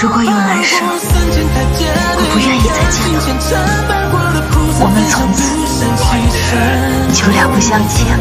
如果有来生，我不愿意再见到你。我们从此就两不相欠。